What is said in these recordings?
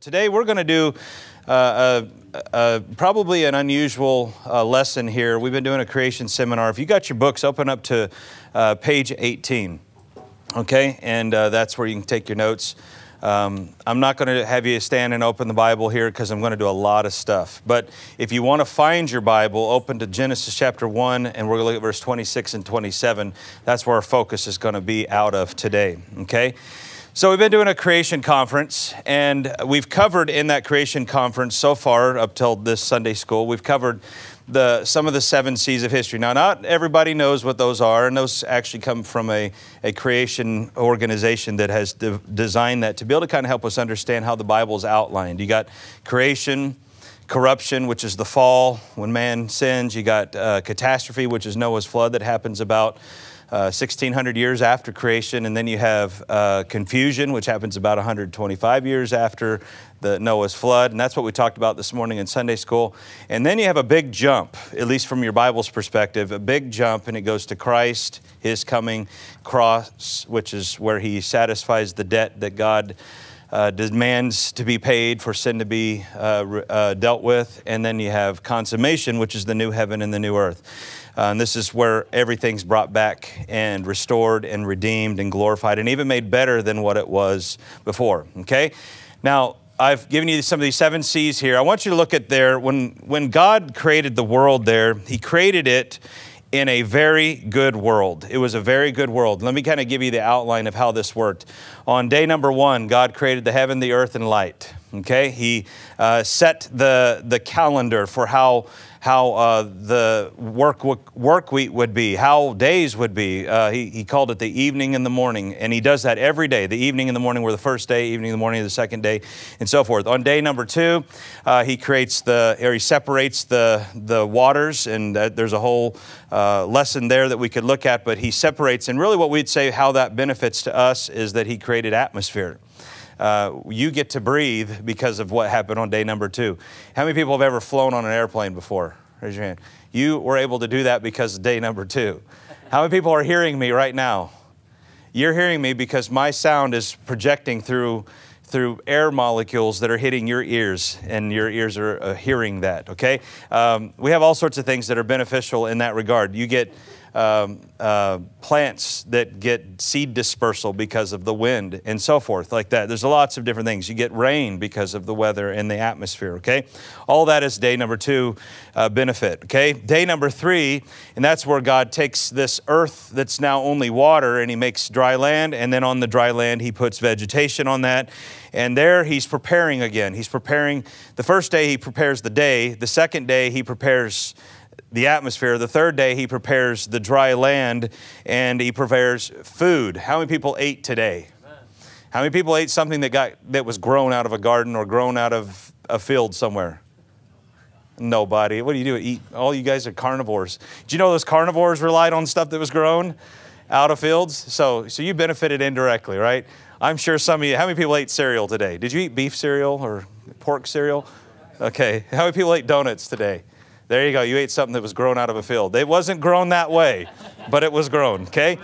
Today we're going to do uh, a, a, probably an unusual uh, lesson here. We've been doing a creation seminar. If you got your books, open up to uh, page 18, okay? And uh, that's where you can take your notes. Um, I'm not going to have you stand and open the Bible here because I'm going to do a lot of stuff. But if you want to find your Bible, open to Genesis chapter 1, and we're going to look at verse 26 and 27. That's where our focus is going to be out of today, okay? So, we've been doing a creation conference, and we've covered in that creation conference so far, up till this Sunday school, we've covered the, some of the seven C's of history. Now, not everybody knows what those are, and those actually come from a, a creation organization that has de- designed that to be able to kind of help us understand how the Bible is outlined. You got creation, corruption, which is the fall when man sins. You got uh, catastrophe, which is Noah's flood that happens about uh, 1600 years after creation, and then you have uh, confusion, which happens about 125 years after the Noah's flood, and that's what we talked about this morning in Sunday school. And then you have a big jump, at least from your Bible's perspective, a big jump, and it goes to Christ, His coming cross, which is where He satisfies the debt that God. Uh, demands to be paid for sin to be uh, uh, dealt with, and then you have consummation, which is the new heaven and the new earth. Uh, and this is where everything's brought back and restored and redeemed and glorified and even made better than what it was before. Okay? Now, I've given you some of these seven C's here. I want you to look at there. When, when God created the world there, He created it in a very good world. It was a very good world. Let me kind of give you the outline of how this worked. On day number one, God created the heaven, the earth, and light. Okay? He uh, set the, the calendar for how how uh, the work, work week would be, how days would be. Uh, he, he called it the evening and the morning, and he does that every day. The evening and the morning were the first day, evening and the morning of the second day, and so forth. On day number two, uh, he creates the, or he separates the, the waters, and there's a whole uh, lesson there that we could look at, but he separates, and really what we'd say how that benefits to us is that he created atmosphere. Uh, you get to breathe because of what happened on day number two. How many people have ever flown on an airplane before? Raise your hand. You were able to do that because of day number two. How many people are hearing me right now? You're hearing me because my sound is projecting through through air molecules that are hitting your ears, and your ears are uh, hearing that, okay? Um, we have all sorts of things that are beneficial in that regard. You get um, uh, plants that get seed dispersal because of the wind and so forth, like that. There's lots of different things. You get rain because of the weather and the atmosphere, okay? All that is day number two uh, benefit, okay? Day number three, and that's where God takes this earth that's now only water and He makes dry land, and then on the dry land, He puts vegetation on that. And there He's preparing again. He's preparing, the first day He prepares the day, the second day He prepares the atmosphere. The third day, he prepares the dry land and he prepares food. How many people ate today? How many people ate something that, got, that was grown out of a garden or grown out of a field somewhere? Nobody. What do you do? Eat? All you guys are carnivores. Do you know those carnivores relied on stuff that was grown out of fields? So, so you benefited indirectly, right? I'm sure some of you, how many people ate cereal today? Did you eat beef cereal or pork cereal? Okay. How many people ate donuts today? There you go. You ate something that was grown out of a field. It wasn't grown that way, but it was grown, okay?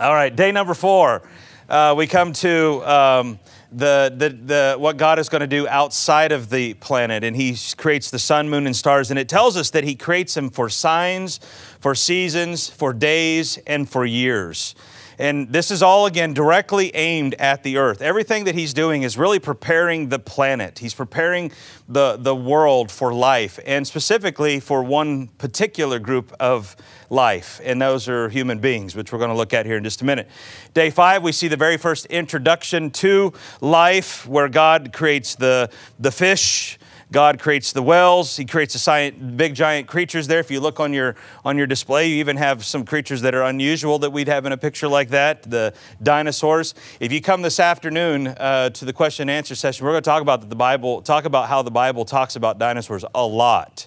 All right, day number four. Uh, we come to um, the, the, the, what God is going to do outside of the planet, and He creates the sun, moon, and stars. And it tells us that He creates them for signs, for seasons, for days, and for years. And this is all, again, directly aimed at the earth. Everything that he's doing is really preparing the planet. He's preparing the, the world for life, and specifically for one particular group of life, and those are human beings, which we're going to look at here in just a minute. Day five, we see the very first introduction to life, where God creates the, the fish God creates the wells. He creates the giant, big giant creatures there. If you look on your on your display, you even have some creatures that are unusual that we'd have in a picture like that. The dinosaurs. If you come this afternoon uh, to the question and answer session, we're going to talk about the Bible. Talk about how the Bible talks about dinosaurs a lot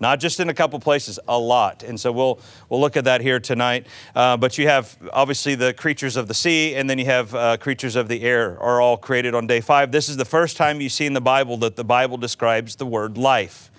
not just in a couple places, a lot. And so we'll, we'll look at that here tonight. Uh, but you have obviously the creatures of the sea, and then you have uh, creatures of the air are all created on day five. This is the first time you see in the Bible that the Bible describes the word life.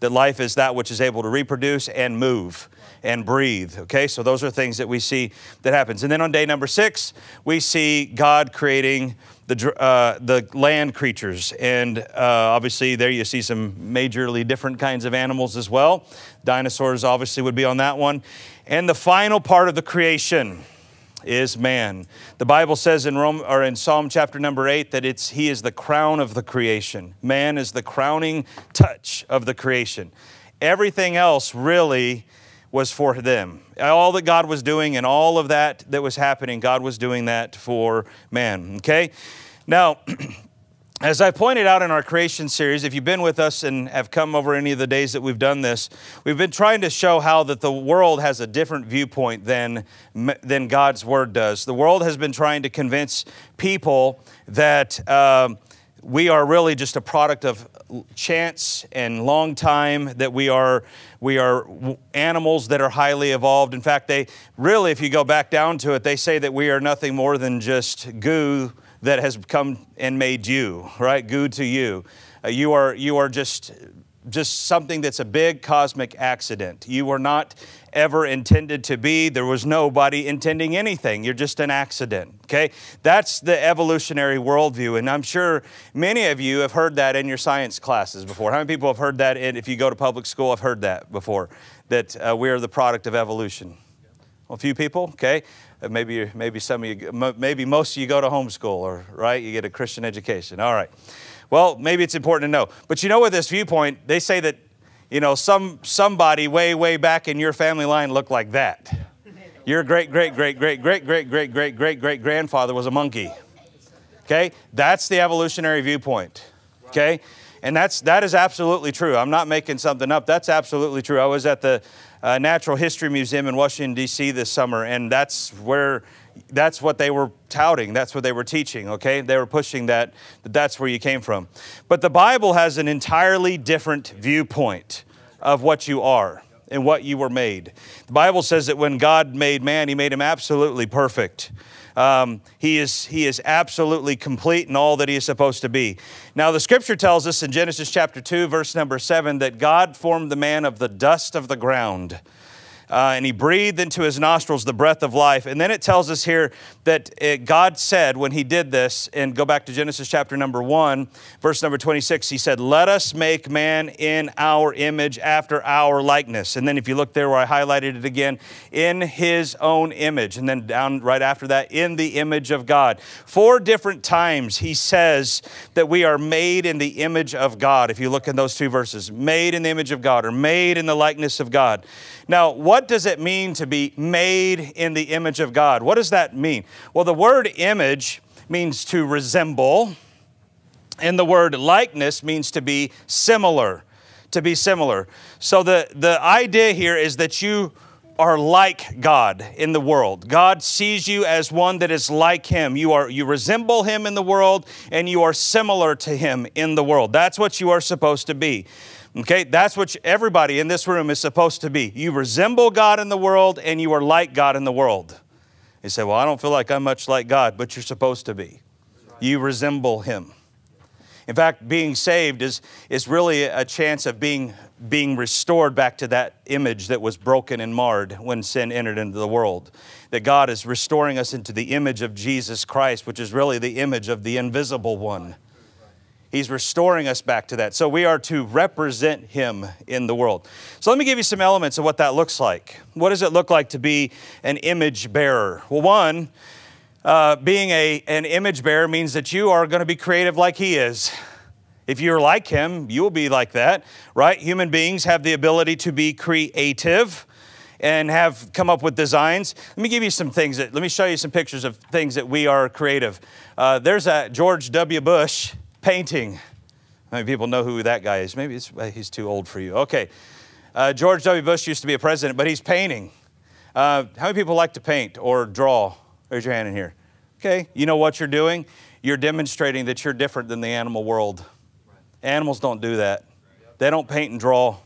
That life is that which is able to reproduce and move and breathe. Okay, so those are things that we see that happens. And then on day number six, we see God creating the, uh, the land creatures. And uh, obviously, there you see some majorly different kinds of animals as well. Dinosaurs obviously would be on that one. And the final part of the creation is man. The Bible says in Rome or in Psalm chapter number 8 that it's he is the crown of the creation. Man is the crowning touch of the creation. Everything else really was for them. All that God was doing and all of that that was happening, God was doing that for man. Okay? Now, as I pointed out in our creation series, if you've been with us and have come over any of the days that we've done this, we've been trying to show how that the world has a different viewpoint than, than God's word does. The world has been trying to convince people that um, we are really just a product of chance and long time that we are we are animals that are highly evolved in fact they really if you go back down to it they say that we are nothing more than just goo that has come and made you right Good to you uh, you are you are just just something that's a big cosmic accident. You were not ever intended to be. There was nobody intending anything. You're just an accident. Okay? That's the evolutionary worldview. And I'm sure many of you have heard that in your science classes before. How many people have heard that if you go to public school, I've heard that before? That uh, we are the product of evolution. Well, a few people, okay? Uh, maybe, maybe some of you, maybe most of you go to homeschool, or right? You get a Christian education. All right. Well, maybe it's important to know. But you know, with this viewpoint, they say that, you know, some, somebody way, way back in your family line looked like that. Your great, great, great, great, great, great, great, great, great, great grandfather was a monkey. Okay? That's the evolutionary viewpoint. Okay? And that's, that is absolutely true. I'm not making something up. That's absolutely true. I was at the uh, Natural History Museum in Washington, D.C. this summer, and that's where that's what they were touting. That's what they were teaching, okay? They were pushing that, that that's where you came from. But the Bible has an entirely different viewpoint of what you are and what you were made. The Bible says that when God made man, he made him absolutely perfect. Um, he, is, he is absolutely complete in all that he is supposed to be. Now, the scripture tells us in Genesis chapter 2, verse number 7, that God formed the man of the dust of the ground uh, and he breathed into his nostrils the breath of life. And then it tells us here that it, God said when he did this, and go back to Genesis chapter number one, verse number 26, he said, Let us make man in our image after our likeness. And then if you look there where I highlighted it again, in his own image. And then down right after that, in the image of God. Four different times he says that we are made in the image of God. If you look in those two verses, made in the image of God or made in the likeness of God. Now, what does it mean to be made in the image of God? What does that mean? Well, the word image means to resemble, and the word likeness means to be similar. To be similar. So the, the idea here is that you are like God in the world. God sees you as one that is like him. You are you resemble him in the world and you are similar to him in the world. That's what you are supposed to be. Okay, that's what everybody in this room is supposed to be. You resemble God in the world and you are like God in the world. You say, Well, I don't feel like I'm much like God, but you're supposed to be. You resemble Him. In fact, being saved is, is really a chance of being, being restored back to that image that was broken and marred when sin entered into the world. That God is restoring us into the image of Jesus Christ, which is really the image of the invisible one. He's restoring us back to that. So we are to represent Him in the world. So let me give you some elements of what that looks like. What does it look like to be an image bearer? Well, one, uh, being a, an image bearer means that you are going to be creative like He is. If you're like Him, you will be like that, right? Human beings have the ability to be creative and have come up with designs. Let me give you some things that, let me show you some pictures of things that we are creative. Uh, there's a George W. Bush painting. Many people know who that guy is? Maybe he's too old for you. Okay. Uh, George W. Bush used to be a president, but he's painting. Uh, how many people like to paint or draw? Raise your hand in here. Okay, you know what you're doing? You're demonstrating that you're different than the animal world. Animals don't do that. They don't paint and draw,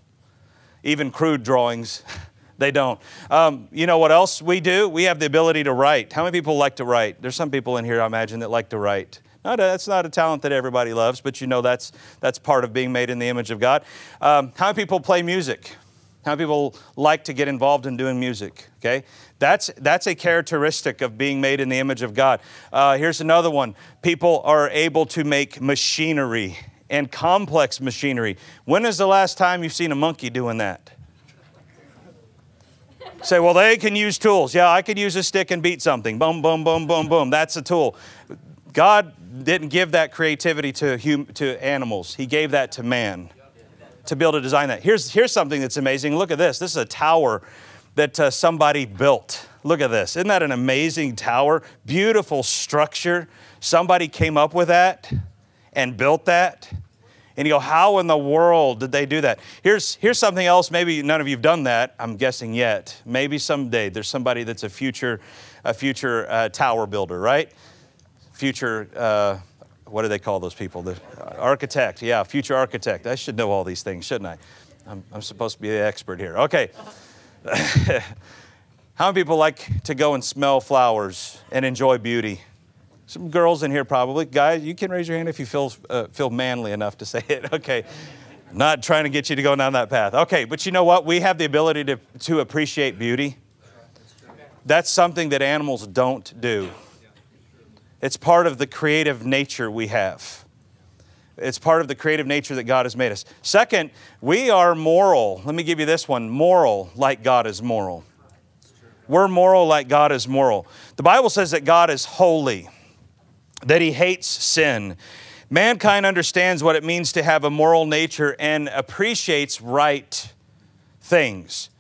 even crude drawings. they don't. Um, you know what else we do? We have the ability to write. How many people like to write? There's some people in here, I imagine, that like to write. That's not a talent that everybody loves, but you know that's, that's part of being made in the image of God. Um, how many people play music? How many people like to get involved in doing music? Okay, that's that's a characteristic of being made in the image of God. Uh, here's another one: people are able to make machinery and complex machinery. When is the last time you've seen a monkey doing that? Say, well, they can use tools. Yeah, I could use a stick and beat something. Boom, boom, boom, boom, boom. That's a tool. God didn't give that creativity to, hum- to animals, He gave that to man to be able to design that. Here's, here's something that's amazing. Look at this. This is a tower that uh, somebody built. Look at this. Isn't that an amazing tower? Beautiful structure. Somebody came up with that and built that. And you go, how in the world did they do that? Here's, here's something else. Maybe none of you have done that, I'm guessing yet. Maybe someday there's somebody that's a future, a future uh, tower builder, right? Future uh, what do they call those people? The architect, yeah, future architect. I should know all these things, shouldn't I? I'm, I'm supposed to be the expert here. Okay. How many people like to go and smell flowers and enjoy beauty? Some girls in here probably. Guys, you can raise your hand if you feel, uh, feel manly enough to say it. Okay. Not trying to get you to go down that path. Okay, but you know what? We have the ability to, to appreciate beauty. That's something that animals don't do. It's part of the creative nature we have. It's part of the creative nature that God has made us. Second, we are moral. Let me give you this one moral like God is moral. We're moral like God is moral. The Bible says that God is holy, that He hates sin. Mankind understands what it means to have a moral nature and appreciates right things.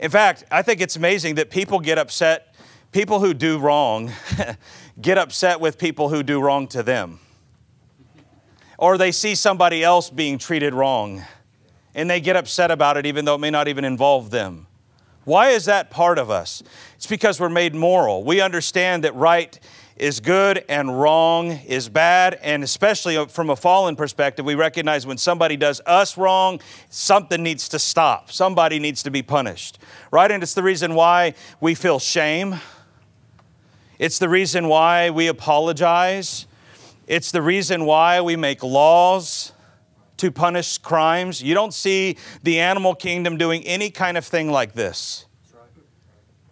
In fact, I think it's amazing that people get upset, people who do wrong get upset with people who do wrong to them. Or they see somebody else being treated wrong and they get upset about it even though it may not even involve them. Why is that part of us? It's because we're made moral. We understand that right is good and wrong is bad, and especially from a fallen perspective, we recognize when somebody does us wrong, something needs to stop. Somebody needs to be punished, right? And it's the reason why we feel shame it's the reason why we apologize. It's the reason why we make laws to punish crimes. You don't see the animal kingdom doing any kind of thing like this.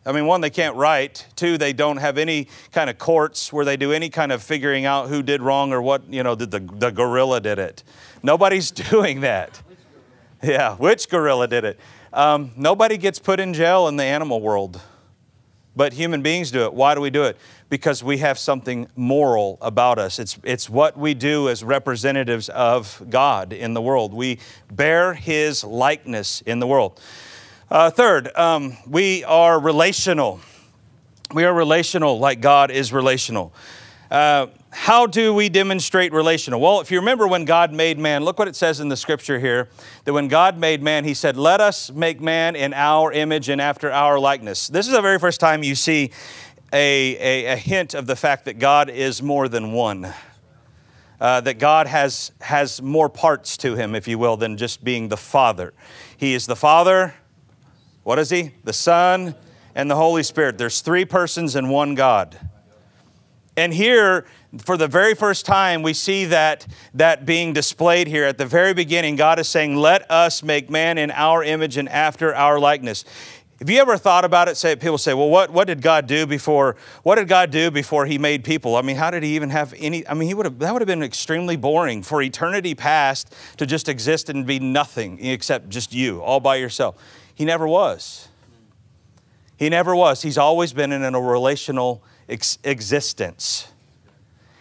I mean, one, they can't write. Two, they don't have any kind of courts where they do any kind of figuring out who did wrong or what, you know, the, the, the gorilla did it. Nobody's doing that. Yeah, which gorilla did it? Um, nobody gets put in jail in the animal world but human beings do it. Why do we do it? Because we have something moral about us. It's, it's what we do as representatives of God in the world. We bear His likeness in the world. Uh, third, um, we are relational. We are relational like God is relational. Uh, how do we demonstrate relational? Well, if you remember when God made man, look what it says in the scripture here that when God made man, he said, Let us make man in our image and after our likeness. This is the very first time you see a, a, a hint of the fact that God is more than one. Uh, that God has, has more parts to him, if you will, than just being the Father. He is the Father, what is he? The Son, and the Holy Spirit. There's three persons in one God. And here, for the very first time, we see that, that being displayed here. At the very beginning, God is saying, Let us make man in our image and after our likeness. Have you ever thought about it? Say people say, "Well, what, what did God do before? What did God do before He made people? I mean, how did He even have any? I mean, He would have that would have been extremely boring for eternity past to just exist and be nothing except just you, all by yourself. He never was. He never was. He's always been in a relational ex- existence.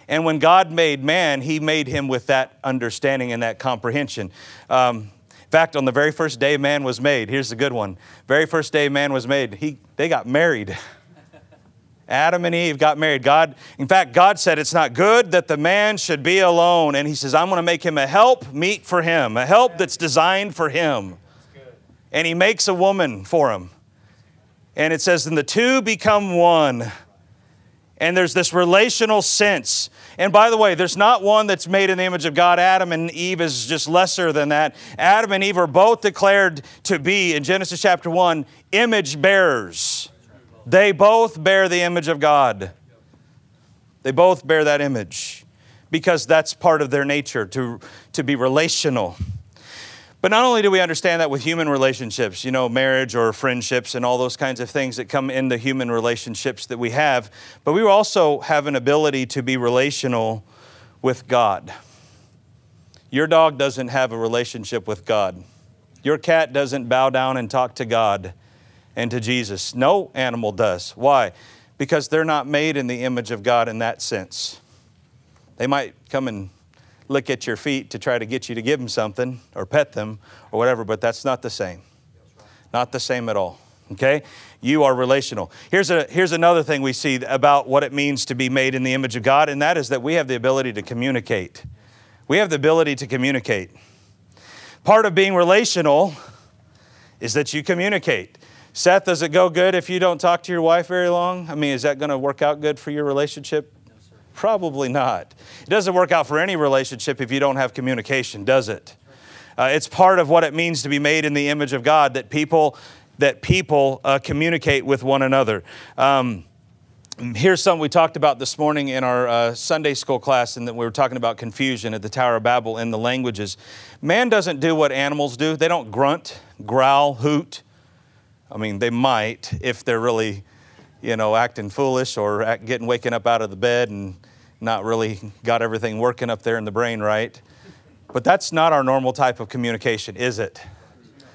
And when God made man, he made him with that understanding and that comprehension. Um, in fact, on the very first day man was made, here's the good one. Very first day man was made, he, they got married. Adam and Eve got married. God, in fact, God said it's not good that the man should be alone. And he says, I'm going to make him a help meet for him, a help that's designed for him. And he makes a woman for him. And it says, and the two become one and there's this relational sense. And by the way, there's not one that's made in the image of God. Adam and Eve is just lesser than that. Adam and Eve are both declared to be, in Genesis chapter 1, image bearers. They both bear the image of God. They both bear that image. because that's part of their nature to, to be relational. But not only do we understand that with human relationships, you know, marriage or friendships and all those kinds of things that come in the human relationships that we have, but we also have an ability to be relational with God. Your dog doesn't have a relationship with God. Your cat doesn't bow down and talk to God and to Jesus. No animal does. Why? Because they're not made in the image of God in that sense. They might come and lick at your feet to try to get you to give them something or pet them or whatever, but that's not the same. Not the same at all. Okay? You are relational. Here's, a, here's another thing we see about what it means to be made in the image of God, and that is that we have the ability to communicate. We have the ability to communicate. Part of being relational is that you communicate. Seth, does it go good if you don't talk to your wife very long? I mean, is that going to work out good for your relationship? Probably not. It doesn't work out for any relationship if you don't have communication, does it? Uh, it's part of what it means to be made in the image of God that people that people uh, communicate with one another. Um, here's something we talked about this morning in our uh, Sunday school class, and that we were talking about confusion at the Tower of Babel in the languages. Man doesn't do what animals do. They don't grunt, growl, hoot. I mean, they might if they're really, you know, acting foolish or act, getting waking up out of the bed and not really got everything working up there in the brain right. But that's not our normal type of communication, is it?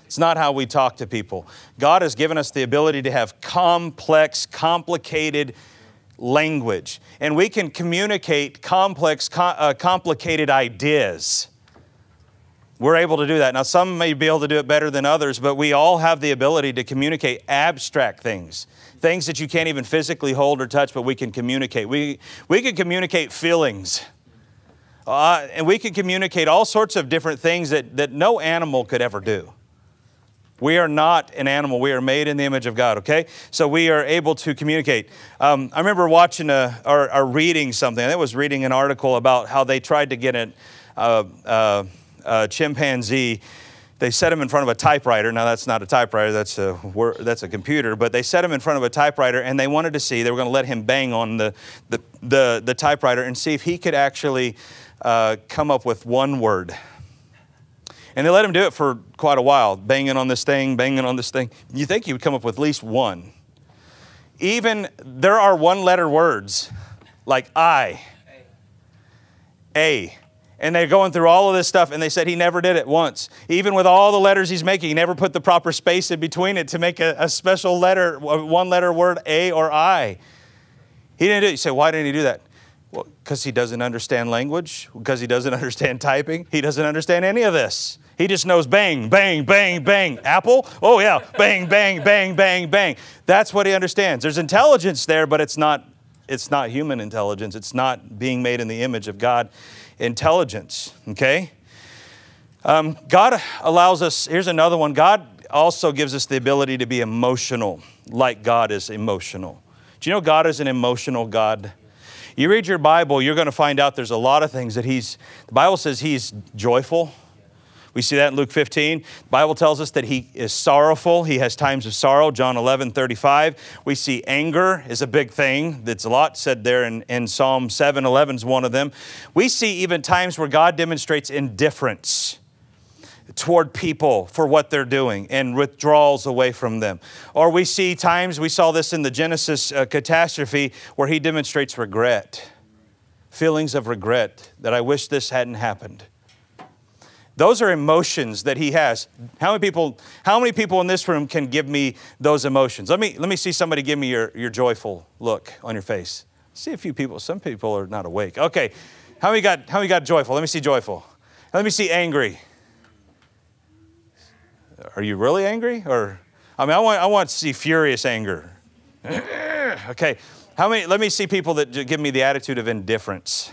It's not how we talk to people. God has given us the ability to have complex, complicated language, and we can communicate complex, uh, complicated ideas. We're able to do that. Now, some may be able to do it better than others, but we all have the ability to communicate abstract things things that you can't even physically hold or touch, but we can communicate. We, we can communicate feelings. Uh, and we can communicate all sorts of different things that, that no animal could ever do. We are not an animal. We are made in the image of God, okay? So we are able to communicate. Um, I remember watching a, or, or, reading something. I was reading an article about how they tried to get uh, uh, a chimpanzee they set him in front of a typewriter. Now that's not a typewriter, that's a, that's a computer, but they set him in front of a typewriter and they wanted to see, they were going to let him bang on the, the, the, the typewriter and see if he could actually uh, come up with one word. And they let him do it for quite a while, banging on this thing, banging on this thing. You think he would come up with at least one. Even there are one letter words like I, A and they're going through all of this stuff and they said he never did it once. Even with all the letters he's making he never put the proper space in between it to make a, a special letter one letter word a or i. He didn't do it you say why didn't he do that? Well because he doesn't understand language because he doesn't understand typing he doesn't understand any of this. He just knows bang bang bang bang. Apple? Oh yeah. Bang bang bang bang bang. That's what he understands. There's intelligence there but it's not it's not human intelligence. It's not being made in the image of god intelligence, okay? Um, God allows us, here's another one. God also gives us the ability to be emotional, like God is emotional. Do you know God is an emotional God? You read your Bible, you're going to find out there's a lot of things that He's, the Bible says He's joyful. We see that in Luke 15. The Bible tells us that he is sorrowful. He has times of sorrow, John 11, 35. We see anger is a big thing. That's a lot said there in, in Psalm 7, 11 is one of them. We see even times where God demonstrates indifference toward people for what they're doing and withdrawals away from them. Or we see times, we saw this in the Genesis uh, catastrophe, where he demonstrates regret, feelings of regret that I wish this hadn't happened. Those are emotions that he has. How many people, how many people in this room can give me those emotions? Let me, let me see somebody give me your, your joyful look on your face. See a few people. Some people are not awake. Okay. How many got, how many got joyful? Let me see joyful. Let me see angry. Are you really angry? Or, I mean, I want, I want to see furious anger. okay. How many, let me see people that give me the attitude of indifference.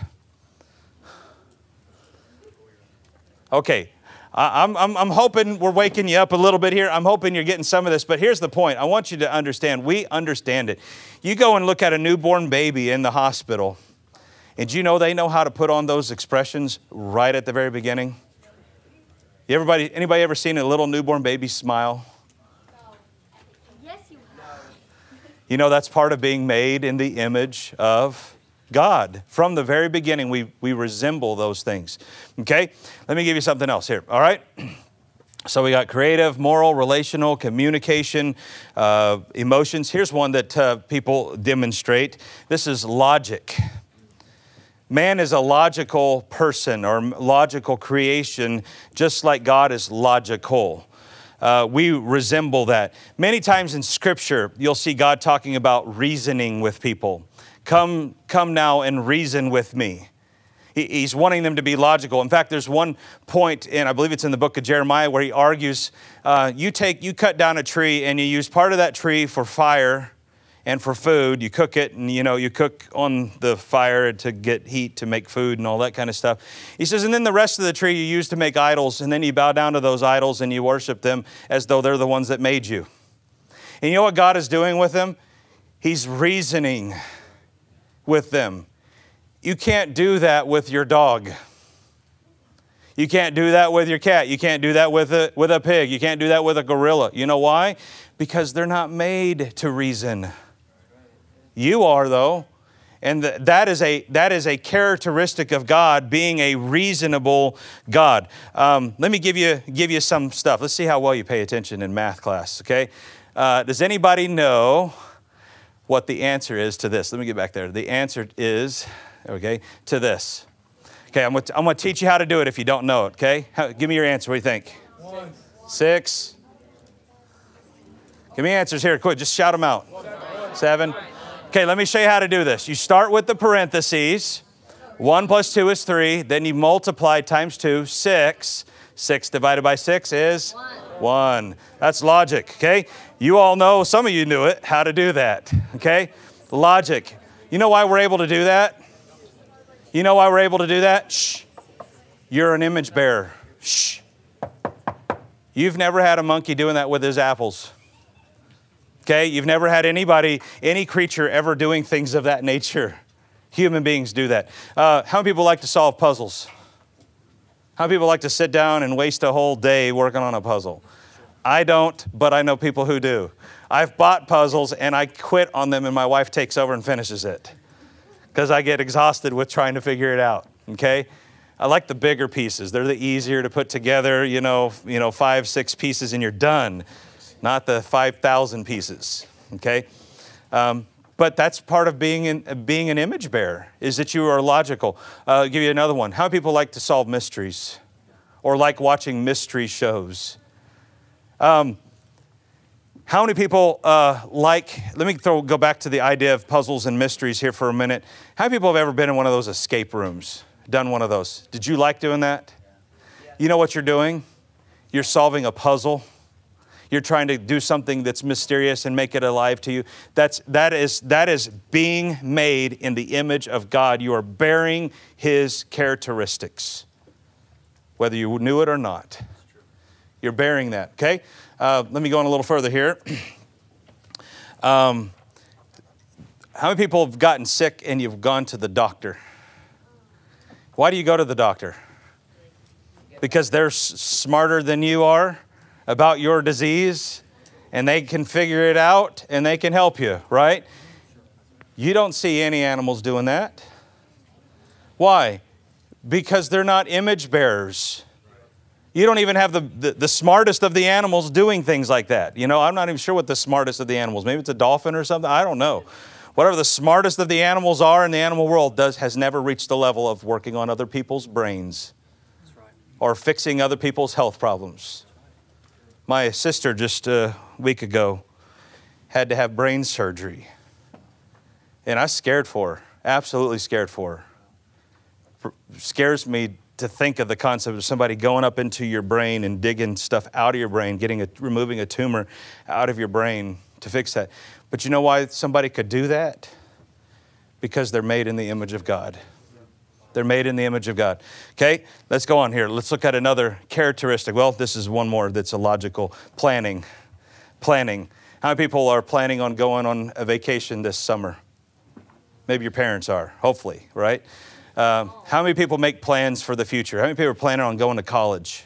Okay, I'm, I'm, I'm hoping we're waking you up a little bit here. I'm hoping you're getting some of this, but here's the point. I want you to understand, we understand it. You go and look at a newborn baby in the hospital, and you know they know how to put on those expressions right at the very beginning? Everybody, anybody ever seen a little newborn baby smile? Yes, you have. You know that's part of being made in the image of God. From the very beginning, we, we resemble those things. Okay? Let me give you something else here. All right? So we got creative, moral, relational, communication, uh, emotions. Here's one that uh, people demonstrate. This is logic. Man is a logical person or logical creation, just like God is logical. Uh, we resemble that. Many times in Scripture, you'll see God talking about reasoning with people. Come, come now and reason with me. He's wanting them to be logical. In fact, there's one point in, I believe it's in the book of Jeremiah, where he argues uh, you take, you cut down a tree and you use part of that tree for fire and for food. You cook it and, you know, you cook on the fire to get heat to make food and all that kind of stuff. He says, and then the rest of the tree you use to make idols, and then you bow down to those idols and you worship them as though they're the ones that made you. And you know what God is doing with them? He's reasoning with them. You can't do that with your dog. You can't do that with your cat. You can't do that with a, with a pig. You can't do that with a gorilla. You know why? Because they're not made to reason. You are, though. And that, is a, that is a characteristic of God, being a reasonable God. Um, let me give you, give you some stuff. Let's see how well you pay attention in math class, okay? Uh, does anybody know what the answer is to this? Let me get back there. The answer is okay, to this. Okay, I'm going to teach you how to do it if you don't know it, okay? How, give me your answer. What do you think? One. Six. Give me answers here, quick. Just shout them out. Seven. Okay, let me show you how to do this. You start with the parentheses. One plus two is three. Then you multiply times two, six. Six divided by six is one. One. That's logic, okay? You all know, some of you knew it, how to do that, okay? Logic. You know why we're able to do that? You know why we're able to do that? Shh. You're an image bearer. Shh. You've never had a monkey doing that with his apples. Okay? You've never had anybody, any creature ever doing things of that nature. Human beings do that. Uh, how many people like to solve puzzles? How people like to sit down and waste a whole day working on a puzzle? I don't, but I know people who do. I've bought puzzles and I quit on them, and my wife takes over and finishes it because I get exhausted with trying to figure it out. Okay? I like the bigger pieces. They're the easier to put together, you know, you know, five, six pieces and you're done, not the 5,000 pieces. Okay? Um, but that's part of being, in, being an image bearer, is that you are logical. Uh, I'll give you another one. How many people like to solve mysteries or like watching mystery shows? Um, how many people uh, like, let me throw, go back to the idea of puzzles and mysteries here for a minute. How many people have ever been in one of those escape rooms? Done one of those? Did you like doing that? You know what you're doing? You're solving a puzzle. You're trying to do something that's mysterious and make it alive to you. That's, that, is, that is being made in the image of God. You are bearing His characteristics, whether you knew it or not. You're bearing that, okay? Uh, let me go on a little further here. Um, how many people have gotten sick and you've gone to the doctor? Why do you go to the doctor? Because they're smarter than you are about your disease and they can figure it out and they can help you, right? You don't see any animals doing that. Why? Because they're not image bearers. You don't even have the, the, the, smartest of the animals doing things like that. You know, I'm not even sure what the smartest of the animals, maybe it's a dolphin or something, I don't know. Whatever the smartest of the animals are in the animal world does, has never reached the level of working on other people's brains right. or fixing other people's health problems. My sister just a week ago had to have brain surgery. And I scared for her, absolutely scared for her. Scares me to think of the concept of somebody going up into your brain and digging stuff out of your brain, getting a, removing a tumor out of your brain to fix that. But you know why somebody could do that? Because they're made in the image of God. They're made in the image of God. Okay, let's go on here. Let's look at another characteristic. Well, this is one more that's a logical planning. Planning. How many people are planning on going on a vacation this summer? Maybe your parents are, hopefully, right? Um, how many people make plans for the future? How many people are planning on going to college?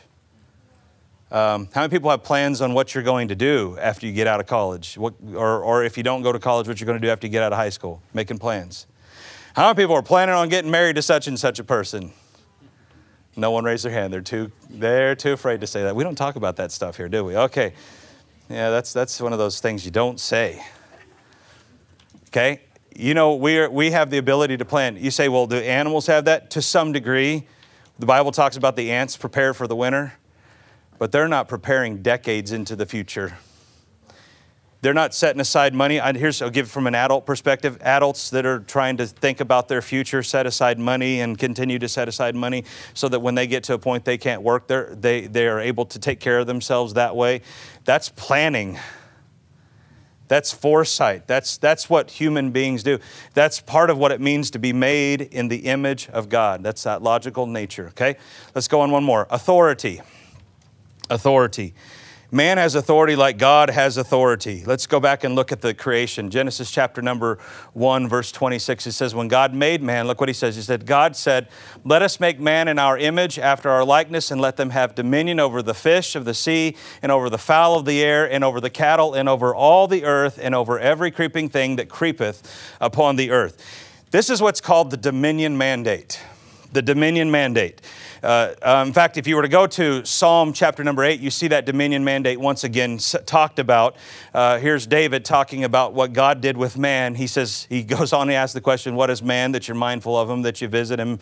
Um, how many people have plans on what you're going to do after you get out of college? What, or, or if you don't go to college, what you're going to do after you get out of high school? Making plans. How many people are planning on getting married to such and such a person? No one raised their hand. They're too, they're too afraid to say that. We don't talk about that stuff here, do we? Okay. Yeah, that's, that's one of those things you don't say. Okay? You know, we, are, we have the ability to plan. You say, well, do animals have that? To some degree. The Bible talks about the ants prepare for the winter, but they're not preparing decades into the future. They're not setting aside money. Here's, I'll give it from an adult perspective. Adults that are trying to think about their future set aside money and continue to set aside money so that when they get to a point they can't work, they're, they, they are able to take care of themselves that way. That's planning. That's foresight. That's, that's what human beings do. That's part of what it means to be made in the image of God. That's that logical nature, okay? Let's go on one more. Authority. Authority. Man has authority like God has authority. Let's go back and look at the creation. Genesis chapter number 1, verse 26. It says, When God made man, look what he says. He said, God said, Let us make man in our image, after our likeness, and let them have dominion over the fish of the sea, and over the fowl of the air, and over the cattle, and over all the earth, and over every creeping thing that creepeth upon the earth. This is what's called the dominion mandate. The dominion mandate. Uh, uh, in fact, if you were to go to Psalm chapter number eight, you see that dominion mandate once again talked about. Uh, here's David talking about what God did with man. He says, he goes on, he asks the question, What is man that you're mindful of him, that you visit him?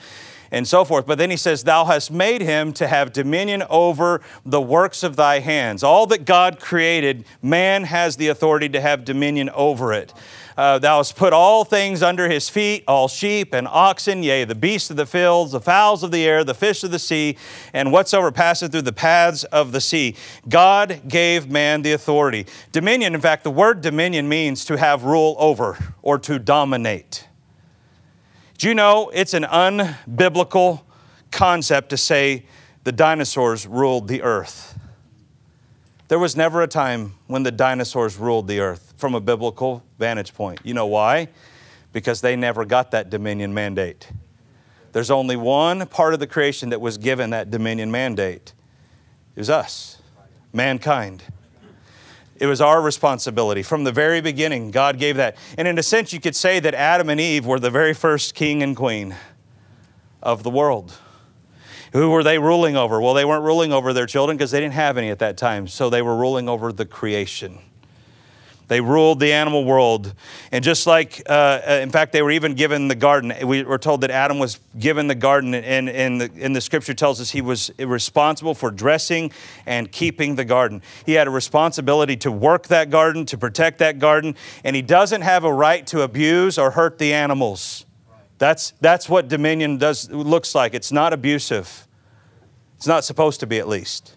And so forth. But then he says, Thou hast made him to have dominion over the works of thy hands. All that God created, man has the authority to have dominion over it. Uh, thou hast put all things under his feet, all sheep and oxen, yea, the beasts of the fields, the fowls of the air, the fish of the sea, and whatsoever passeth through the paths of the sea. God gave man the authority. Dominion, in fact, the word dominion means to have rule over or to dominate. Do you know it's an unbiblical concept to say the dinosaurs ruled the earth? There was never a time when the dinosaurs ruled the earth from a biblical vantage point. You know why? Because they never got that dominion mandate. There's only one part of the creation that was given that dominion mandate. It was us, mankind. It was our responsibility. From the very beginning, God gave that. And in a sense, you could say that Adam and Eve were the very first king and queen of the world. Who were they ruling over? Well, they weren't ruling over their children because they didn't have any at that time. So they were ruling over the creation. They ruled the animal world. And just like, uh, uh, in fact, they were even given the garden. We were told that Adam was given the garden, and, and, the, and the scripture tells us he was responsible for dressing and keeping the garden. He had a responsibility to work that garden, to protect that garden, and he doesn't have a right to abuse or hurt the animals. That's, that's what dominion does, looks like. It's not abusive. It's not supposed to be, at least.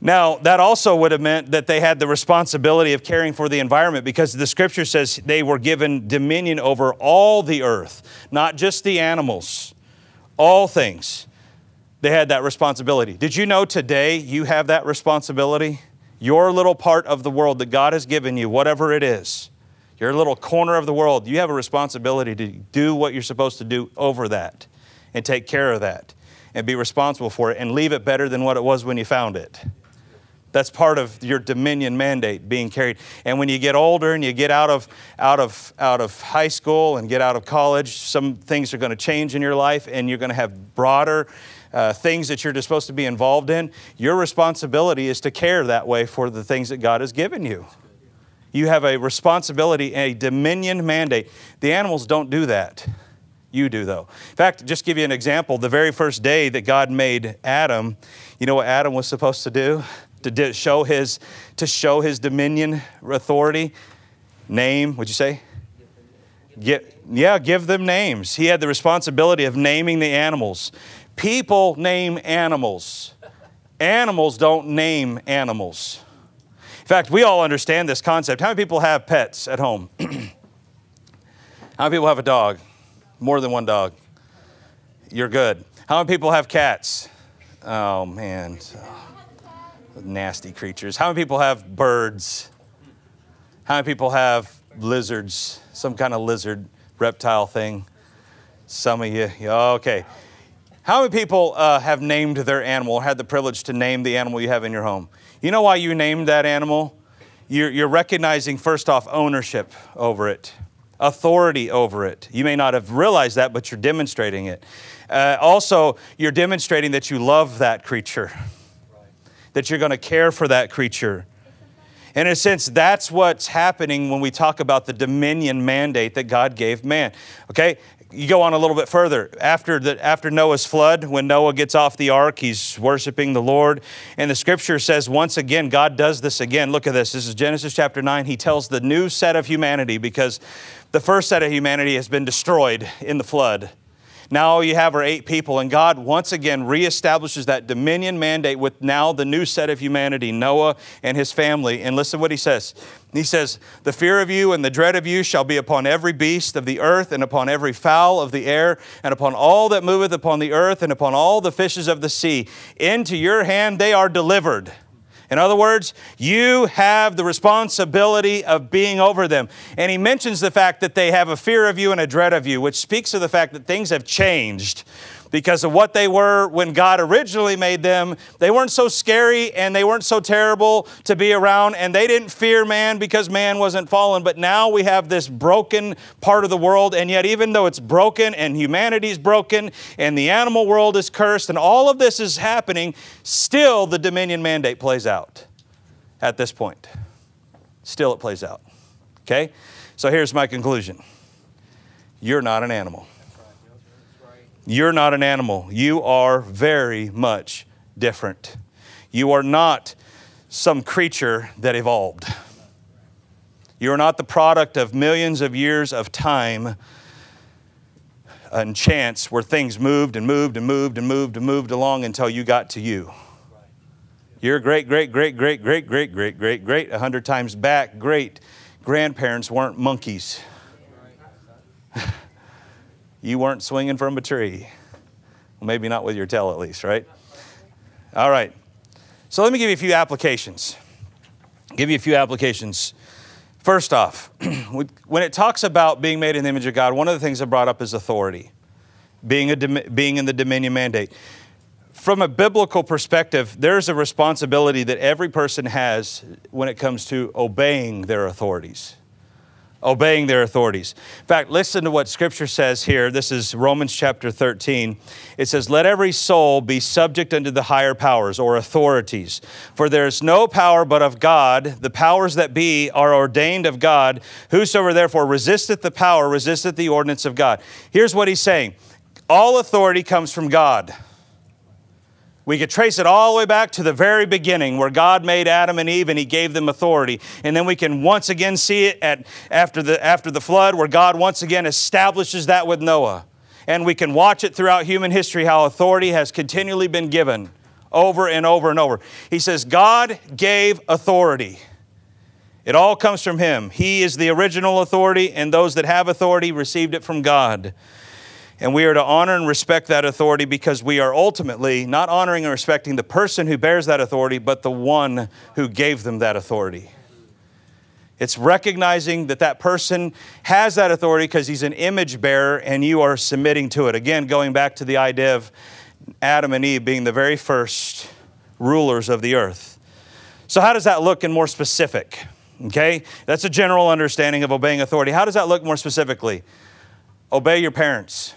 Now, that also would have meant that they had the responsibility of caring for the environment because the scripture says they were given dominion over all the earth, not just the animals, all things. They had that responsibility. Did you know today you have that responsibility? Your little part of the world that God has given you, whatever it is, your little corner of the world, you have a responsibility to do what you're supposed to do over that and take care of that and be responsible for it and leave it better than what it was when you found it. That's part of your dominion mandate being carried. And when you get older and you get out of, out of, out of high school and get out of college, some things are going to change in your life and you're going to have broader uh, things that you're supposed to be involved in. Your responsibility is to care that way for the things that God has given you. You have a responsibility, a dominion mandate. The animals don't do that. You do, though. In fact, just give you an example. The very first day that God made Adam, you know what Adam was supposed to do? To show his, to show his dominion authority. Name, would you say? Give, yeah, give them names. He had the responsibility of naming the animals. People name animals. Animals don't name animals. In fact, we all understand this concept. How many people have pets at home? How many people have a dog? More than one dog. You're good. How many people have cats? Oh, man nasty creatures. How many people have birds? How many people have lizards? Some kind of lizard reptile thing? Some of you, okay. How many people uh, have named their animal had the privilege to name the animal you have in your home? You know why you named that animal? You're, you're recognizing, first off, ownership over it. authority over it. You may not have realized that, but you're demonstrating it. Uh, also, you're demonstrating that you love that creature, that you're going to care for that creature. In a sense, that's what's happening when we talk about the dominion mandate that God gave man. Okay? You go on a little bit further. After, the, after Noah's flood, when Noah gets off the ark, he's worshiping the Lord. And the scripture says, once again, God does this again. Look at this. This is Genesis chapter 9. He tells the new set of humanity because the first set of humanity has been destroyed in the flood. Now all you have are eight people, and God once again reestablishes that dominion mandate with now the new set of humanity, Noah and his family. And listen what he says. He says, The fear of you and the dread of you shall be upon every beast of the earth, and upon every fowl of the air, and upon all that moveth upon the earth, and upon all the fishes of the sea. Into your hand they are delivered. In other words, you have the responsibility of being over them. And he mentions the fact that they have a fear of you and a dread of you, which speaks of the fact that things have changed because of what they were when God originally made them. They weren't so scary and they weren't so terrible to be around, and they didn't fear man because man wasn't fallen. But now we have this broken part of the world, and yet, even though it's broken and humanity's broken and the animal world is cursed and all of this is happening, still the dominion mandate plays out at this point. Still, it plays out. Okay? So here's my conclusion you're not an animal. You're not an animal. You are very much different. You are not some creature that evolved. You are not the product of millions of years of time and chance where things moved and moved and moved and moved and moved along until you got to you. Your great, great, great, great, great, great, great, great, great, a hundred times back, great grandparents weren't monkeys. you weren't swinging from a tree. Well, maybe not with your tail, at least, right? All right. So let me give you a few applications. Give you a few applications. First off, when it talks about being made in the image of God, one of the things I brought up is authority, being, a, being in the dominion mandate. From a biblical perspective, there's a responsibility that every person has when it comes to obeying their authorities obeying their authorities. In fact, listen to what Scripture says here. This is Romans chapter 13. It says, Let every soul be subject unto the higher powers or authorities. For there is no power but of God. The powers that be are ordained of God. Whosoever therefore resisteth the power resisteth the ordinance of God. Here's what he's saying all authority comes from God. We could trace it all the way back to the very beginning where God made Adam and Eve and He gave them authority. And then we can once again see it at, after, the, after the flood where God once again establishes that with Noah. And we can watch it throughout human history how authority has continually been given over and over and over. He says, God gave authority. It all comes from Him. He is the original authority, and those that have authority received it from God. And we are to honor and respect that authority because we are ultimately not honoring and respecting the person who bears that authority, but the one who gave them that authority. It's recognizing that that person has that authority because he's an image bearer and you are submitting to it. Again, going back to the idea of Adam and Eve being the very first rulers of the earth. So, how does that look in more specific? Okay, that's a general understanding of obeying authority. How does that look more specifically? Obey your parents.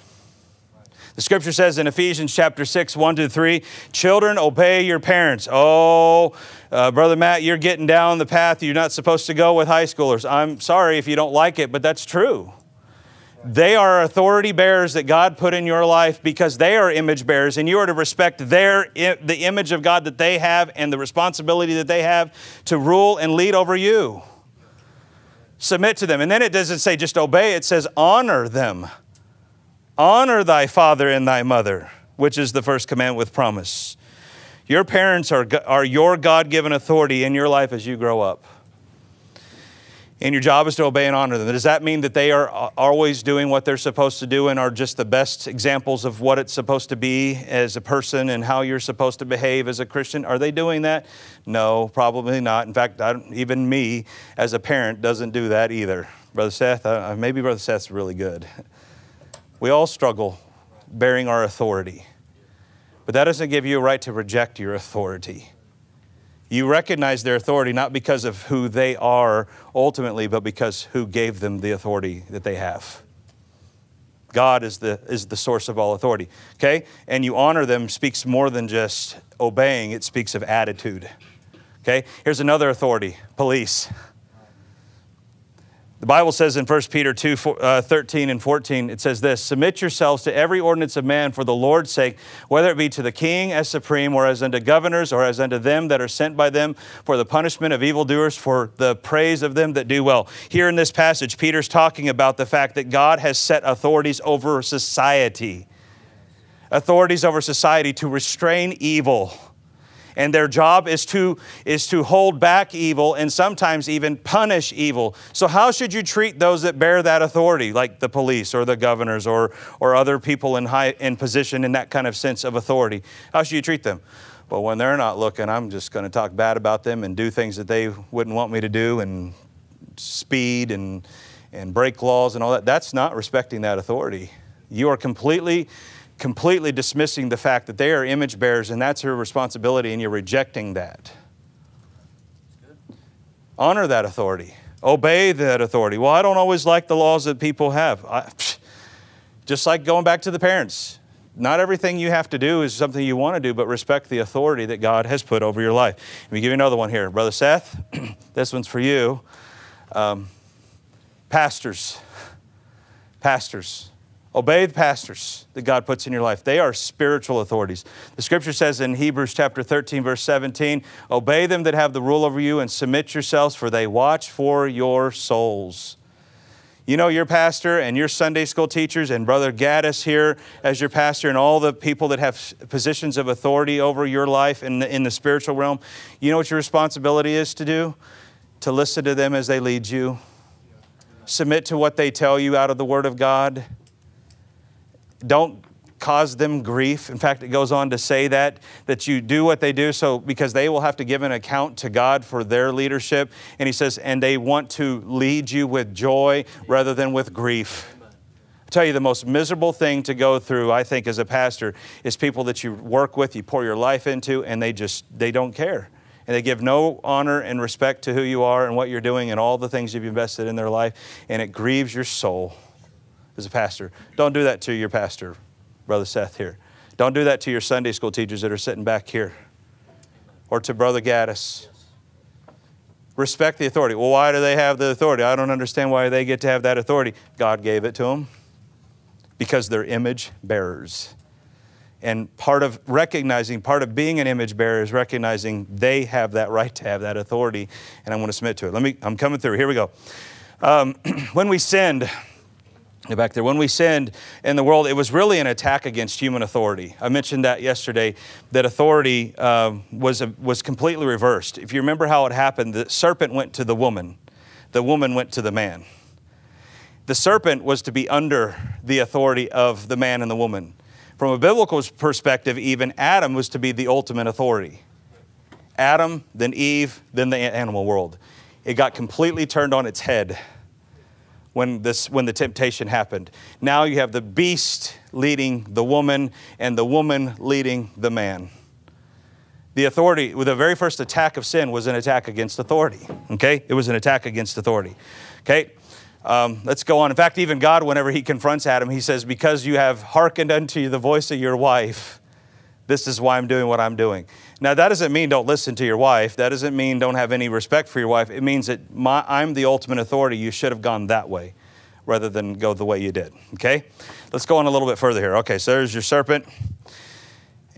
The scripture says in Ephesians chapter 6, 1 to 3, children, obey your parents. Oh, uh, Brother Matt, you're getting down the path you're not supposed to go with high schoolers. I'm sorry if you don't like it, but that's true. They are authority bearers that God put in your life because they are image bearers, and you are to respect their the image of God that they have and the responsibility that they have to rule and lead over you. Submit to them. And then it doesn't say just obey, it says honor them. Honor thy father and thy mother, which is the first commandment with promise. Your parents are, are your God given authority in your life as you grow up. And your job is to obey and honor them. Does that mean that they are always doing what they're supposed to do and are just the best examples of what it's supposed to be as a person and how you're supposed to behave as a Christian? Are they doing that? No, probably not. In fact, even me as a parent doesn't do that either. Brother Seth, uh, maybe Brother Seth's really good. We all struggle bearing our authority. But that doesn't give you a right to reject your authority. You recognize their authority not because of who they are ultimately, but because who gave them the authority that they have. God is the, is the source of all authority. Okay? And you honor them speaks more than just obeying, it speaks of attitude. Okay? Here's another authority police. The Bible says in 1 Peter 2 uh, 13 and 14, it says this Submit yourselves to every ordinance of man for the Lord's sake, whether it be to the king as supreme, or as unto governors, or as unto them that are sent by them, for the punishment of evildoers, for the praise of them that do well. Here in this passage, Peter's talking about the fact that God has set authorities over society, authorities over society to restrain evil and their job is to is to hold back evil and sometimes even punish evil. So how should you treat those that bear that authority like the police or the governors or or other people in high in position in that kind of sense of authority? How should you treat them? Well when they're not looking i'm just going to talk bad about them and do things that they wouldn't want me to do and speed and and break laws and all that. That's not respecting that authority. You are completely completely dismissing the fact that they are image bearers and that's your responsibility, and you're rejecting that. Honor that authority, obey that authority. Well, I don't always like the laws that people have. I, just like going back to the parents. Not everything you have to do is something you want to do, but respect the authority that God has put over your life. Let me give you another one here. Brother Seth, this one's for you. Um, pastors. Pastors. Obey the pastors that God puts in your life. They are spiritual authorities. The scripture says in Hebrews chapter 13, verse 17, Obey them that have the rule over you and submit yourselves, for they watch for your souls. You know, your pastor and your Sunday school teachers, and Brother Gaddis here as your pastor, and all the people that have positions of authority over your life in the, in the spiritual realm, you know what your responsibility is to do? To listen to them as they lead you, submit to what they tell you out of the Word of God don't cause them grief. In fact, it goes on to say that that you do what they do so because they will have to give an account to God for their leadership. And he says, and they want to lead you with joy rather than with grief. I tell you, the most miserable thing to go through, I think, as a pastor, is people that you work with, you pour your life into, and they just they don't care. And they give no honor and respect to who you are and what you're doing and all the things you've invested in their life, and it grieves your soul as a pastor. Don't do that to your pastor, Brother Seth here. Don't do that to your Sunday school teachers that are sitting back here or to Brother Gaddis. Respect the authority. Well, why do they have the authority? I don't understand why they get to have that authority. God gave it to them because they're image bearers. And part of recognizing, part of being an image bearer is recognizing they have that right to have that authority, and I want to submit to it. Let me, I'm coming through. Here we go. Um, when we sinned, back there. When we sinned in the world, it was really an attack against human authority. I mentioned that yesterday, that authority uh, was, a, was completely reversed. If you remember how it happened, the serpent went to the woman, the woman went to the man. The serpent was to be under the authority of the man and the woman. From a biblical perspective, even Adam was to be the ultimate authority. Adam, then Eve, then the animal world. It got completely turned on its head when, this, when the temptation happened. Now you have the beast leading the woman and the woman leading the man. The authority, the very first attack of sin was an attack against authority. Okay? It was an attack against authority. Okay? Um, let's go on. In fact, even God, whenever he confronts Adam, he says, Because you have hearkened unto the voice of your wife, this is why I'm doing what I'm doing. Now, that doesn't mean don't listen to your wife. That doesn't mean don't have any respect for your wife. It means that my, I'm the ultimate authority. You should have gone that way rather than go the way you did. Okay? Let's go on a little bit further here. Okay, so there's your serpent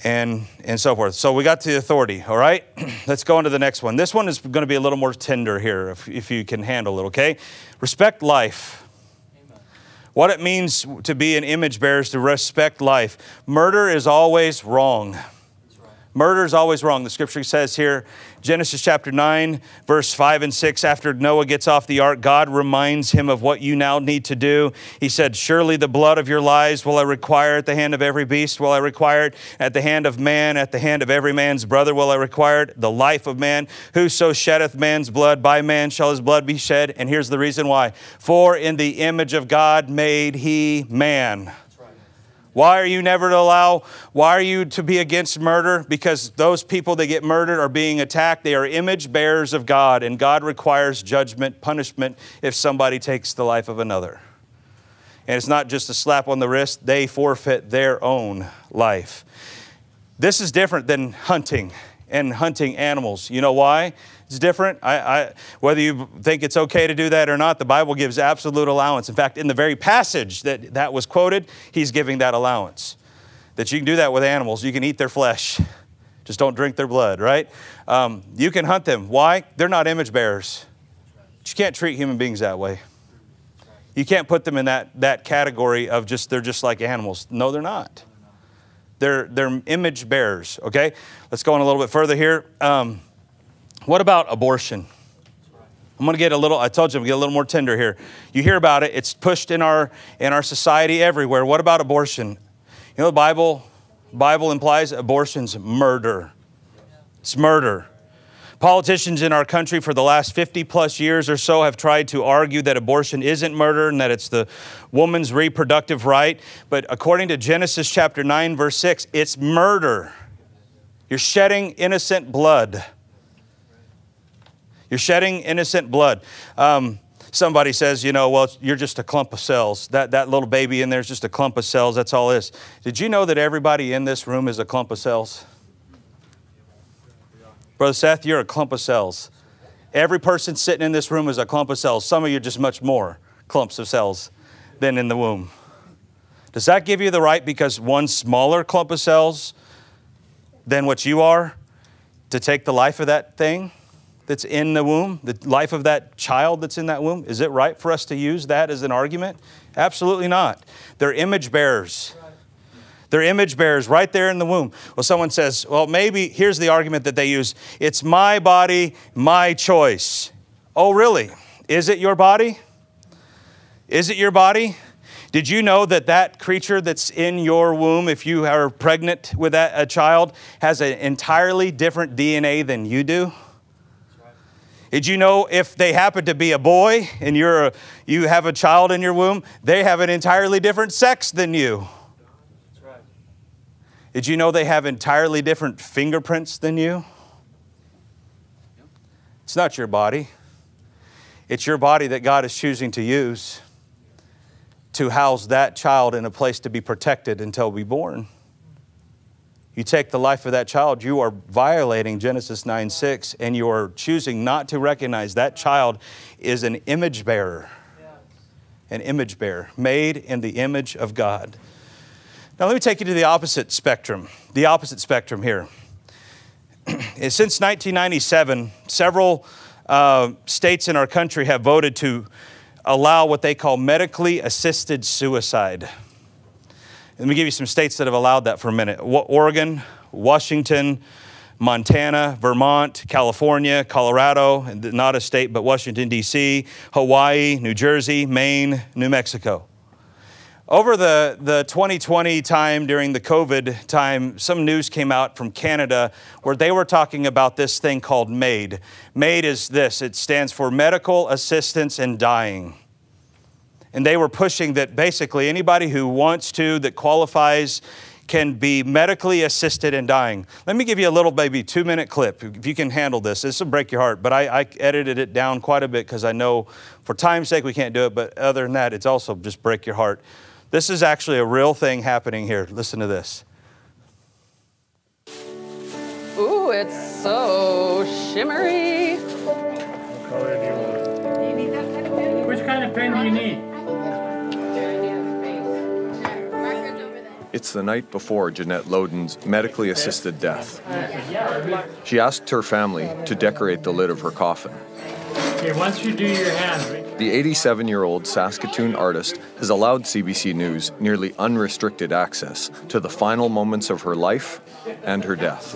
and, and so forth. So we got to the authority, all right? Let's go on to the next one. This one is going to be a little more tender here if, if you can handle it, okay? Respect life. What it means to be an image bearer is to respect life. Murder is always wrong. Murder is always wrong. The scripture says here, Genesis chapter 9, verse 5 and 6, after Noah gets off the ark, God reminds him of what you now need to do. He said, Surely the blood of your lives will I require at the hand of every beast, will I require it at the hand of man, at the hand of every man's brother will I require it, the life of man. Whoso sheddeth man's blood, by man shall his blood be shed. And here's the reason why For in the image of God made he man. Why are you never to allow, why are you to be against murder? Because those people that get murdered are being attacked. They are image bearers of God, and God requires judgment, punishment if somebody takes the life of another. And it's not just a slap on the wrist, they forfeit their own life. This is different than hunting and hunting animals. You know why? It's different. I, I, whether you think it's okay to do that or not, the Bible gives absolute allowance. In fact, in the very passage that that was quoted, he's giving that allowance. That you can do that with animals. You can eat their flesh, just don't drink their blood, right? Um, you can hunt them. Why? They're not image bearers. But you can't treat human beings that way. You can't put them in that, that category of just they're just like animals. No, they're not. They're, they're image bearers, okay? Let's go on a little bit further here. Um, what about abortion? I'm to get a little, I told you, I'm to get a little more tender here. You hear about it, it's pushed in our, in our society everywhere. What about abortion? You know, the Bible, Bible implies abortion's murder. It's murder. Politicians in our country for the last 50 plus years or so have tried to argue that abortion isn't murder and that it's the woman's reproductive right. But according to Genesis chapter 9, verse 6, it's murder. You're shedding innocent blood. You're shedding innocent blood. Um, somebody says, you know, well, you're just a clump of cells. That, that little baby in there is just a clump of cells. That's all it is. Did you know that everybody in this room is a clump of cells? Brother Seth, you're a clump of cells. Every person sitting in this room is a clump of cells. Some of you are just much more clumps of cells than in the womb. Does that give you the right because one smaller clump of cells than what you are to take the life of that thing? that's in the womb, the life of that child that's in that womb? Is it right for us to use that as an argument? Absolutely not. They're image bearers. They're image bearers right there in the womb. Well, someone says, well, maybe here's the argument that they use it's my body, my choice. Oh, really? Is it your body? Is it your body? Did you know that that creature that's in your womb, if you are pregnant with that, a child, has an entirely different DNA than you do? Did you know if they happen to be a boy and you're a, you have a child in your womb, they have an entirely different sex than you? Did you know they have entirely different fingerprints than you? It's not your body. It's your body that God is choosing to use to house that child in a place to be protected until we born you take the life of that child, you are violating Genesis 9 6, and you are choosing not to recognize that child is an image bearer. An image bearer, made in the image of God. Now, let me take you to the opposite spectrum, the opposite spectrum here. Since 1997, several uh, states in our country have voted to allow what they call medically assisted suicide. Let me give you some states that have allowed that for a minute Oregon, Washington, Montana, Vermont, California, Colorado, not a state, but Washington, D.C., Hawaii, New Jersey, Maine, New Mexico. Over the, the 2020 time, during the COVID time, some news came out from Canada where they were talking about this thing called MAID. MAID is this it stands for Medical Assistance in Dying and they were pushing that basically anybody who wants to, that qualifies, can be medically assisted in dying. Let me give you a little, maybe two minute clip if you can handle this. This will break your heart, but I, I edited it down quite a bit because I know for time's sake we can't do it, but other than that, it's also just break your heart. This is actually a real thing happening here. Listen to this. Ooh, it's so shimmery. What color do you want? Do you need that kind of pen? Which kind of pen do you need? It's the night before Jeanette Loden's medically assisted death. She asked her family to decorate the lid of her coffin. Okay, once you do your hands. The 87 year old Saskatoon artist has allowed CBC News nearly unrestricted access to the final moments of her life and her death.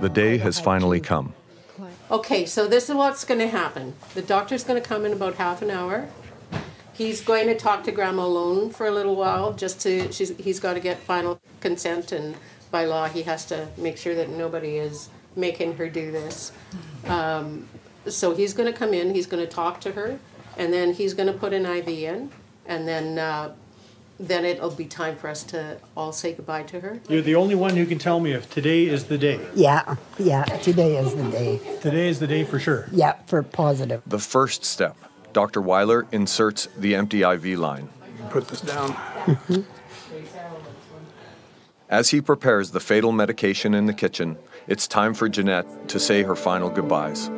The day has finally come. Okay, so this is what's going to happen. The doctor's going to come in about half an hour. He's going to talk to Grandma alone for a little while, just to, she's, he's got to get final consent, and by law, he has to make sure that nobody is making her do this. Um, so he's going to come in, he's going to talk to her, and then he's going to put an IV in, and then uh, then it'll be time for us to all say goodbye to her. You're the only one who can tell me if today is the day. Yeah, yeah, today is the day. Today is the day for sure. Yeah, for positive. The first step Dr. Weiler inserts the empty IV line. Put this down. As he prepares the fatal medication in the kitchen, it's time for Jeanette to say her final goodbyes.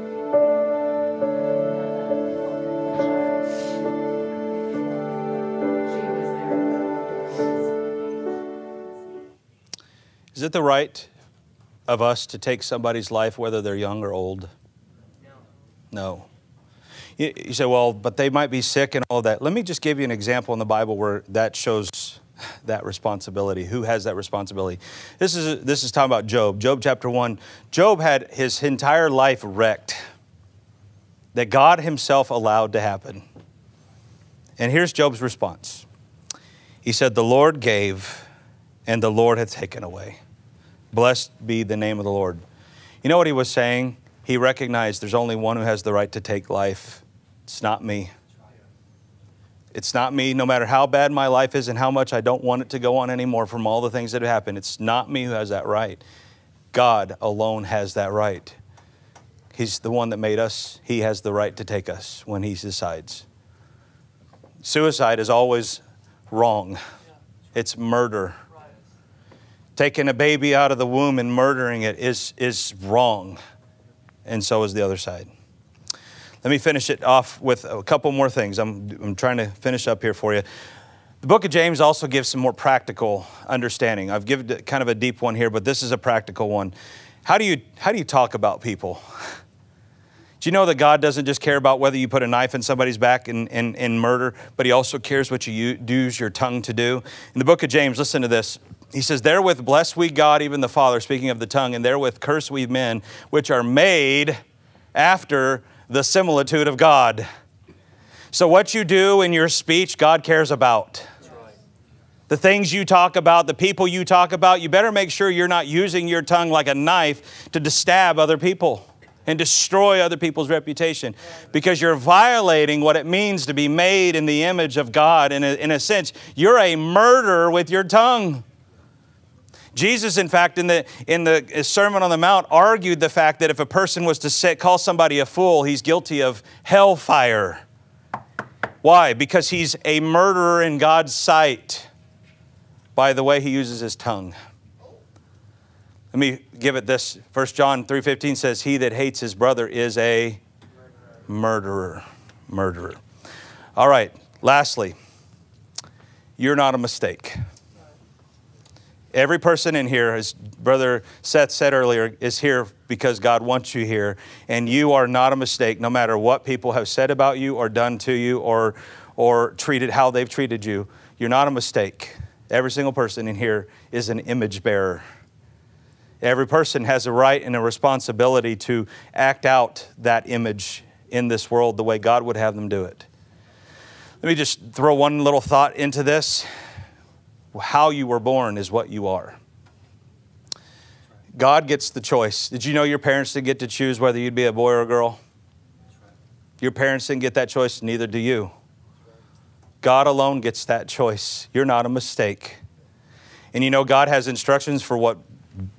Is it the right of us to take somebody's life, whether they're young or old? No. You, you say, well, but they might be sick and all that. Let me just give you an example in the Bible where that shows that responsibility. Who has that responsibility? This is, this is talking about Job. Job chapter 1. Job had his entire life wrecked that God Himself allowed to happen. And here's Job's response He said, The Lord gave, and the Lord hath taken away. Blessed be the name of the Lord. You know what he was saying? He recognized there's only one who has the right to take life. It's not me. It's not me, no matter how bad my life is and how much I don't want it to go on anymore from all the things that have happened. It's not me who has that right. God alone has that right. He's the one that made us. He has the right to take us when He decides. Suicide is always wrong, it's murder. Taking a baby out of the womb and murdering it is, is wrong, and so is the other side. Let me finish it off with a couple more things. I'm, I'm trying to finish up here for you. The book of James also gives some more practical understanding. I've given kind of a deep one here, but this is a practical one. How do you, how do you talk about people? Do you know that God doesn't just care about whether you put a knife in somebody's back in, in, in murder, but He also cares what you use your tongue to do? In the book of James, listen to this. He says, Therewith bless we God, even the Father, speaking of the tongue, and therewith curse we men, which are made after the similitude of God. So, what you do in your speech, God cares about. The things you talk about, the people you talk about, you better make sure you're not using your tongue like a knife to stab other people and destroy other people's reputation because you're violating what it means to be made in the image of God. In a, in a sense, you're a murderer with your tongue. Jesus, in fact, in the, in the Sermon on the Mount, argued the fact that if a person was to say, call somebody a fool, he's guilty of hellfire. Why? Because he's a murderer in God's sight by the way he uses his tongue. Let me give it this. 1 John 3:15 says, "He that hates his brother is a murderer." Murderer. All right, lastly, you're not a mistake. Every person in here, as Brother Seth said earlier, is here because God wants you here. And you are not a mistake, no matter what people have said about you or done to you or, or treated how they've treated you. You're not a mistake. Every single person in here is an image bearer. Every person has a right and a responsibility to act out that image in this world the way God would have them do it. Let me just throw one little thought into this. How you were born is what you are. God gets the choice. Did you know your parents didn't get to choose whether you'd be a boy or a girl? Your parents didn't get that choice, neither do you. God alone gets that choice. You're not a mistake. And you know, God has instructions for what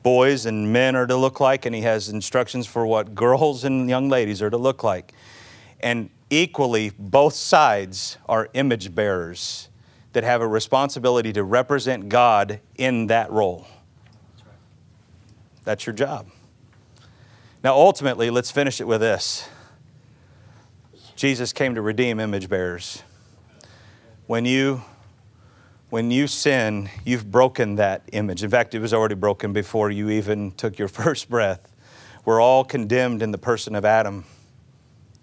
boys and men are to look like, and He has instructions for what girls and young ladies are to look like. And equally, both sides are image bearers that have a responsibility to represent God in that role. That's your job. Now, ultimately, let's finish it with this Jesus came to redeem image bearers. When you when you sin, you've broken that image. In fact, it was already broken before you even took your first breath. We're all condemned in the person of Adam.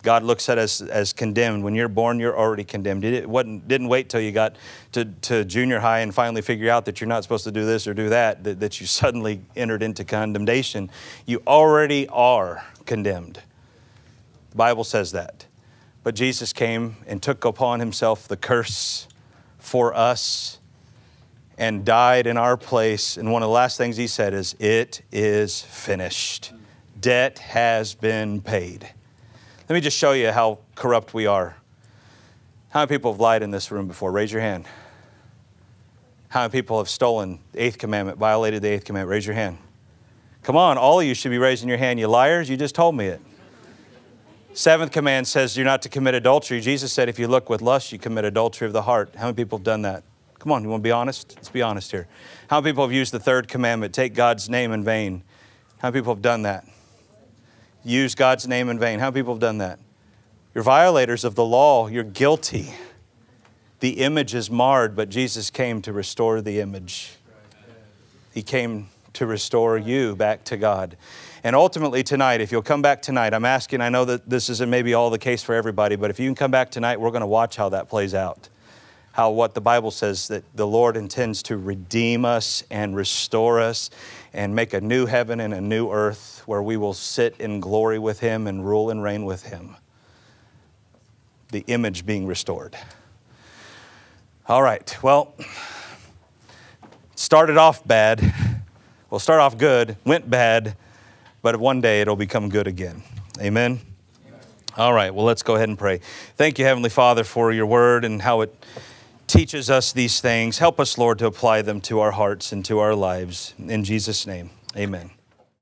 God looks at us as condemned. When you're born, you're already condemned. It wasn't, didn't wait till you got to, to junior high and finally figure out that you're not supposed to do this or do that, that, that you suddenly entered into condemnation. You already are condemned. The Bible says that. But Jesus came and took upon himself the curse for us and died in our place. And one of the last things he said is, It is finished. Debt has been paid. Let me just show you how corrupt we are. How many people have lied in this room before? Raise your hand. How many people have stolen the eighth commandment, violated the eighth commandment? Raise your hand. Come on, all of you should be raising your hand. You liars, you just told me it. Seventh command says you're not to commit adultery. Jesus said if you look with lust, you commit adultery of the heart. How many people have done that? Come on, you want to be honest? Let's be honest here. How many people have used the third commandment, take God's name in vain? How many people have done that? Use God's name in vain. How people have done that? You're violators of the law. You're guilty. The image is marred, but Jesus came to restore the image. He came to restore you back to God. And ultimately, tonight, if you'll come back tonight, I'm asking, I know that this isn't maybe all the case for everybody, but if you can come back tonight, we're going to watch how that plays out. How what the Bible says that the Lord intends to redeem us and restore us and make a new heaven and a new earth where we will sit in glory with Him and rule and reign with Him. The image being restored. All right, well, started off bad. We'll start off good, went bad, but one day it'll become good again. Amen. All right, well, let's go ahead and pray. Thank you, Heavenly Father, for your word and how it teaches us these things. Help us, Lord, to apply them to our hearts and to our lives. In Jesus' name, amen.